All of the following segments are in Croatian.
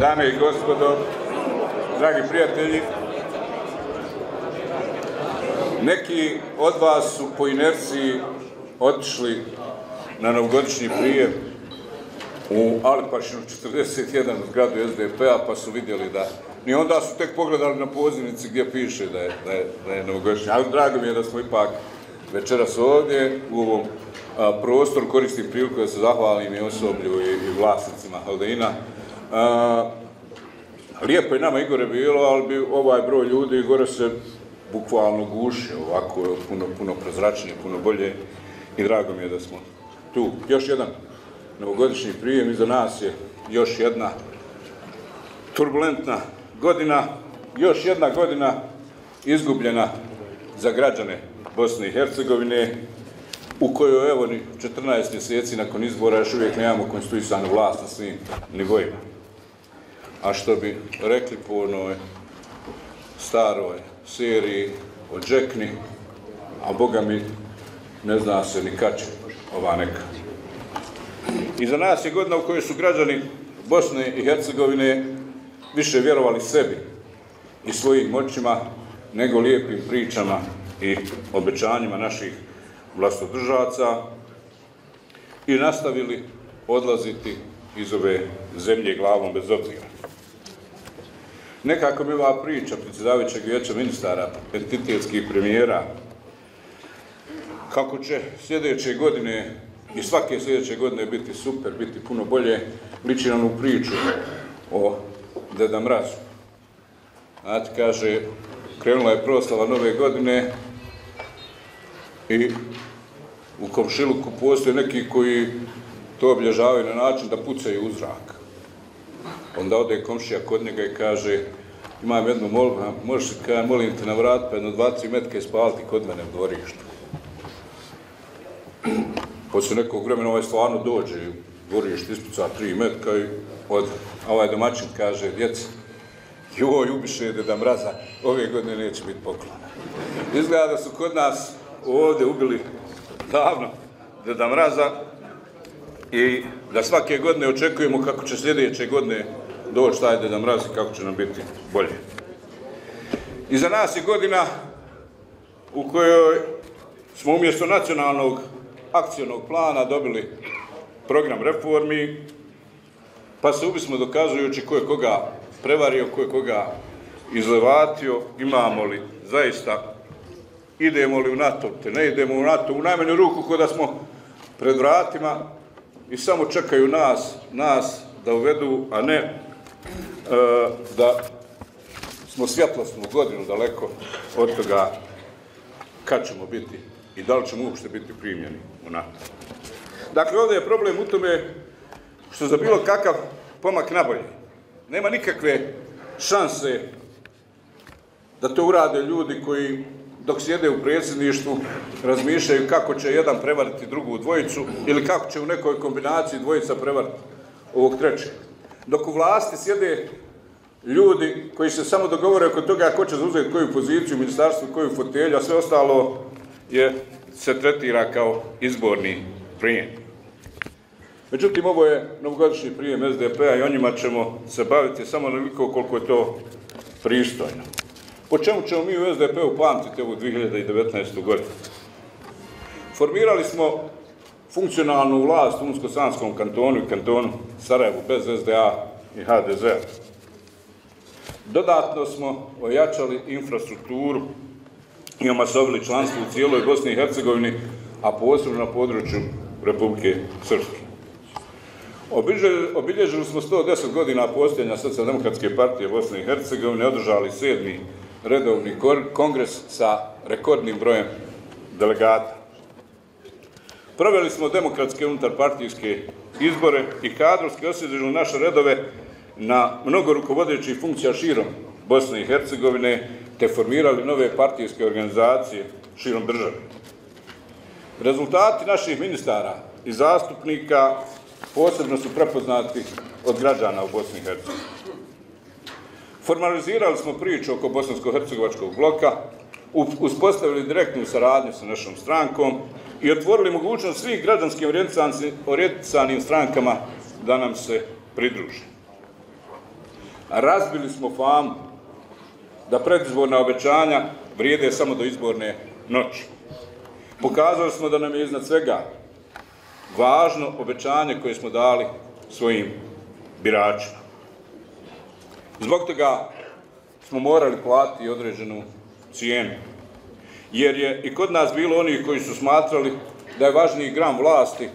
Dame i gospodo, dragi prijatelji, neki od vas su po inerciji otišli na novogodišnji prijem u Alipašinu 41 u zgradu SDP-a pa su vidjeli da ni onda su tek pogledali na pozivnici gdje piše da je, da je, da je novogodišnji. Ali drago mi je da smo ipak večeras ovdje u ovom a, prostoru. Koristim priliku da se zahvalim i osoblju i, i vlasnicima Haldeina. A, lijepo je nama Igore bilo, ali bi ovaj broj ljudi gore se bukvalno gušio, ovako puno, puno prozračnije, puno bolje i drago mi je da smo tu. Još jedan novogodišnji prijem, iza nas je još jedna turbulentna godina, još jedna godina izgubljena za građane Bosne i Hercegovine, u kojoj evo ni 14 mjeseci nakon izbora još uvijek nemamo konstituisanu vlast na svim nivoima. A što bi rekli po onoj staroj seriji o Džekni, a boga mi ne zna se ni kad će ova neka. I za nas je godina u kojoj su građani Bosne i Hercegovine više vjerovali sebi i svojim moćima nego lijepim pričama i obećanjima naših vlastodržaca i nastavili odlaziti iz ove zemlje glavom bez obzira. Nekako mi ova priča predsjedavajućeg vijeća ministara, entitetskih premijera, kako će sljedeće godine i svake sljedeće godine biti super, biti puno bolje, liči nam u priču o Deda Mrazu. Znate, kaže, krenula je proslava nove godine i u komšiluku postoje neki koji to obilježavaju na način da pucaju u zrak. Onda ode komšija kod njega i kaže, imam jednu molbu, možeš kada molim te na vrat, pa jedno dva, tri metke spaliti kod mene u dvorištu. Poslije nekog vremena ovaj stvarno dođe i dvorište ispuca tri metka i od, ovaj domaćin kaže, djece, joj, ubiše Deda Mraza, ove godine neće biti poklona. Izgleda da su kod nas ovdje ubili davno Deda Mraza i da svake godine očekujemo kako će sljedeće godine doći taj Deda Mraz i kako će nam biti bolje. Iza nas je godina u kojoj smo umjesto nacionalnog akcijnog plana dobili program reformi, pa se ubismo dokazujući ko je koga prevario, ko je koga izlevatio, imamo li zaista, idemo li u NATO, te ne idemo u NATO, u najmanju ruku kod da smo pred vratima i samo čekaju nas, nas da uvedu, a ne e, da smo svjetlosnu godinu daleko od toga kad ćemo biti i da li ćemo uopšte biti primljeni u NATO. Dakle, ovdje je problem u tome što za bilo kakav pomak nabolje nema nikakve šanse da to urade ljudi koji dok sjede u predsjedništvu razmišljaju kako će jedan prevariti drugu dvojicu ili kako će u nekoj kombinaciji dvojica prevariti ovog trećeg. Dok u vlasti sjede ljudi koji se samo dogovore oko toga ko će zauzeti koju poziciju u ministarstvu, koju fotelju, a sve ostalo je, se tretira kao izborni prijem. Međutim, ovo je novogodišnji prijem SDP-a i o njima ćemo se baviti samo koliko je to pristojno. Po čemu ćemo mi u SDP-u pamtiti ovu 2019. godinu? Formirali smo funkcionalnu vlast u Unsko-Sanskom kantonu i kantonu Sarajevu bez SDA i HDZ-a. Dodatno smo ojačali infrastrukturu i omasovili članstvo u cijeloj Bosni i Hercegovini, a posebno na području Republike Srpske. Obilježili smo 110 godina postojanja Socijaldemokratske partije Bosne i Hercegovine, održali sedmi redovni kongres sa rekordnim brojem delegata. Proveli smo demokratske unutarpartijske izbore i kadrovski osjeđili naše redove na mnogo rukovodećih funkcija širom Bosne i Hercegovine, te formirali nove partijske organizacije širom države. Rezultati naših ministara i zastupnika posebno su prepoznati od građana u Bosni i Hercegovini. Formalizirali smo priču oko bosansko-hercegovačkog bloka, uspostavili direktnu saradnju sa našom strankom i otvorili mogućnost svih građanskim orijentisanim strankama da nam se pridruže. Razbili smo famu da predizborna obećanja vrijede samo do izborne noći. Pokazali smo da nam je iznad svega važno obećanje koje smo dali svojim biračima. Zbog toga smo morali platiti određenu cijenu. Jer je i kod nas bilo onih koji su smatrali da je važniji gram vlasti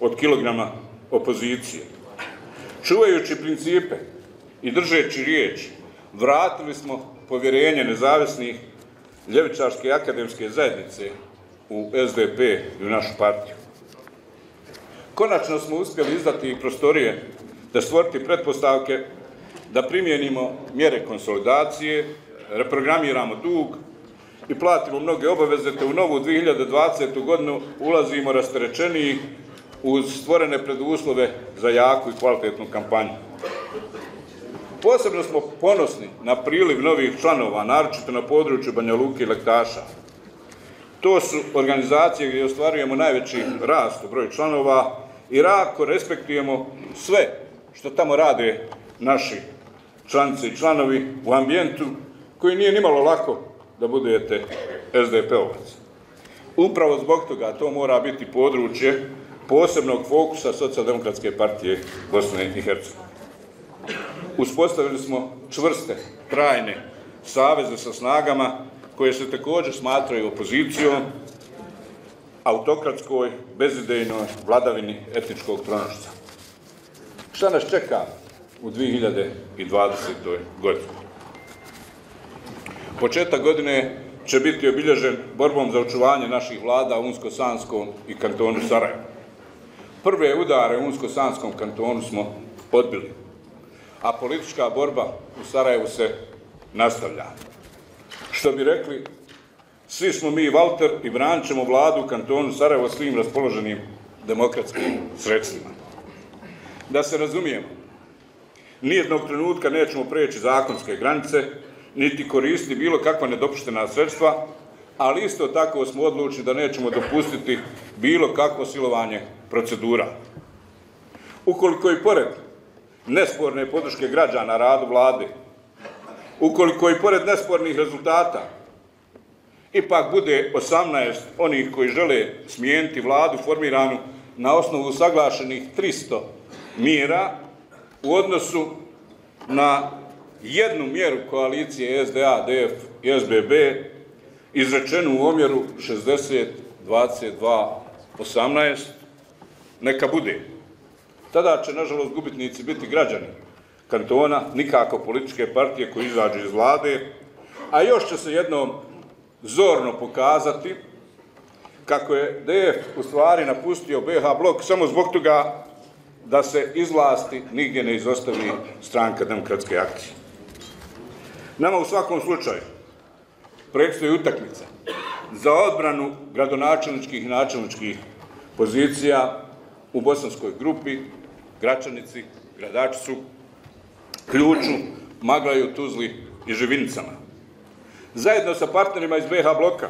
od kilograma opozicije. Čuvajući principe i držeći riječ, vratili smo povjerenje nezavisnih ljevičarske akademske zajednice u SDP i u našu partiju. Konačno smo uspjeli izdati prostorije da stvoriti pretpostavke da primijenimo mjere konsolidacije, reprogramiramo dug i platimo mnoge obaveze, te u novu 2020. godinu ulazimo rasterećeniji uz stvorene preduslove za jaku i kvalitetnu kampanju. Posebno smo ponosni na priliv novih članova, naročito na području Banja Luke i Lektaša. To su organizacije gdje ostvarujemo najveći rast u broju članova i rako respektujemo sve što tamo rade naši članice i članovi u ambijentu koji nije nimalo lako da budete SDP-ovac. Upravo zbog toga to mora biti područje posebnog fokusa socijaldemokratske partije Bosne i Hercegovine. Uspostavili smo čvrste, trajne saveze sa snagama koje se također smatraju opozicijom, autokratskoj, bezidejnoj vladavini etničkog pronošca. Šta nas čeka u 2020. godini? Početak godine će biti obilježen borbom za očuvanje naših vlada u Unsko-Sanskom i kantonu Sarajevo. Prve udare u Unsko-Sanskom kantonu smo odbili, a politička borba u Sarajevu se nastavlja. Što bi rekli, svi smo mi Valter i branit ćemo vladu u kantonu Sarajevo svim raspoloženim demokratskim sredstvima. Da se razumijemo, nijednog trenutka nećemo preći zakonske granice, niti koristiti bilo kakva nedopuštena sredstva, ali isto tako smo odlučni da nećemo dopustiti bilo kakvo silovanje procedura. Ukoliko i pored nesporne podrške građana radu vlade, ukoliko i pored nespornih rezultata ipak bude 18 onih koji žele smijeniti vladu formiranu na osnovu saglašenih 300 mjera u odnosu na jednu mjeru koalicije SDA, DF i SBB izrečenu u omjeru 60, 22, 18, neka bude. Tada će, nažalost, gubitnici biti građani kantona, nikako političke partije koji izađu iz vlade, a još će se jednom zorno pokazati kako je DF u stvari napustio BH blok samo zbog toga da se iz vlasti nigdje ne izostavi stranka demokratske akcije. Nama u svakom slučaju predstoji utakmica za odbranu gradonačelničkih i načelničkih pozicija u bosanskoj grupi, Gračanici, Gradačcu, Ključu, Maglaju, Tuzli i Živinicama. Zajedno sa partnerima iz BH bloka,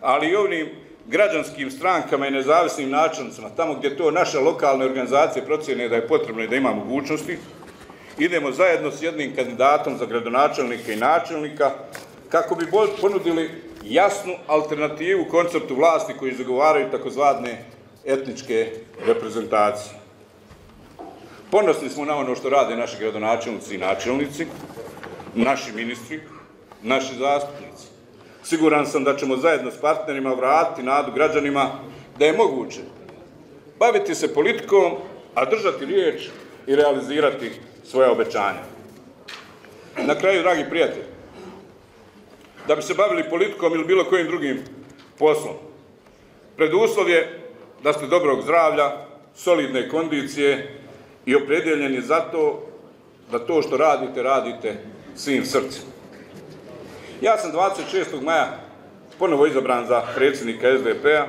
ali i ovim građanskim strankama i nezavisnim načelnicama, tamo gdje to naše lokalne organizacije procjene da je potrebno i da ima mogućnosti, idemo zajedno s jednim kandidatom za gradonačelnika i načelnika kako bi ponudili jasnu alternativu konceptu vlasti koji zagovaraju takozvane etničke reprezentacije. Ponosni smo na ono što rade naši gradonačelnici i načelnici, naši ministri, naši zastupnici. Siguran sam da ćemo zajedno s partnerima vratiti nadu građanima da je moguće baviti se politikom, a držati riječ i realizirati svoje obećanja. Na kraju, dragi prijatelji, da bi se bavili politikom ili bilo kojim drugim poslom, preduslov je da ste dobrog zdravlja, solidne kondicije i opredjeljeni za to da to što radite, radite svim srcem. Ja sam 26. maja ponovo izabran za predsjednika SDP-a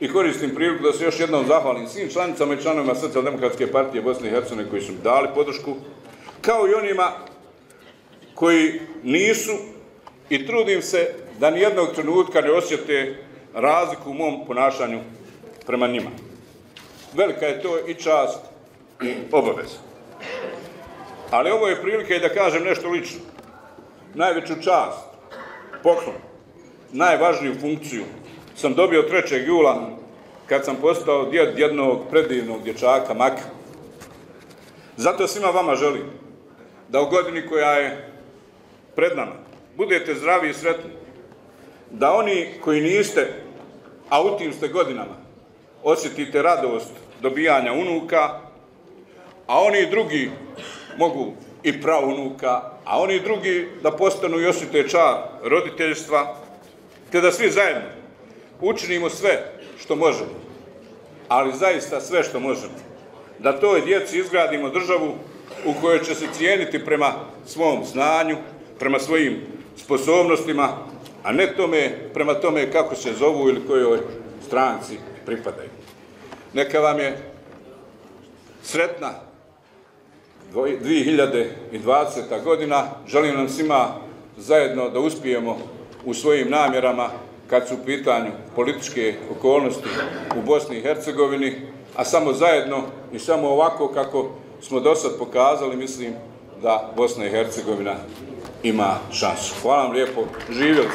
i koristim priliku da se još jednom zahvalim svim članicama i članovima Socijaldemokratske partije Bosne i Hercegovine koji su mi dali podršku, kao i onima koji nisu i trudim se da nijednog trenutka ne osjete razliku u mom ponašanju prema njima. Velika je to i čast i obaveza. Ali ovo je prilika i da kažem nešto lično. Najveću čast, poklon, najvažniju funkciju sam dobio 3. jula kad sam postao djed jednog predivnog dječaka Maka. Zato svima vama želim da u godini koja je pred nama budete zdravi i sretni, da oni koji niste, a u tim ste godinama, osjetite radost dobijanja unuka, a oni drugi mogu i praunuka, a oni drugi da postanu i osjete čar roditeljstva, te da svi zajedno učinimo sve što možemo, ali zaista sve što možemo, da toj djeci izgradimo državu u kojoj će se cijeniti prema svom znanju, prema svojim sposobnostima, a ne tome, prema tome kako se zovu ili kojoj stranci pripadaju. Neka vam je sretna 2020. godina. Želim nam svima zajedno da uspijemo u svojim namjerama kad su u pitanju političke okolnosti u Bosni i Hercegovini, a samo zajedno i samo ovako kako smo do sad pokazali, mislim da Bosna i Hercegovina ima šansu. Hvala vam lijepo. Živjeli.